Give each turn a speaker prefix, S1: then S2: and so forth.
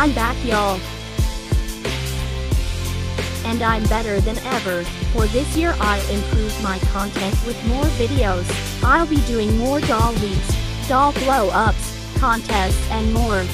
S1: I'm back y'all. And I'm better than ever. For this year I improved my content with more videos. I'll be doing more doll leaks, doll blow ups, contests and more.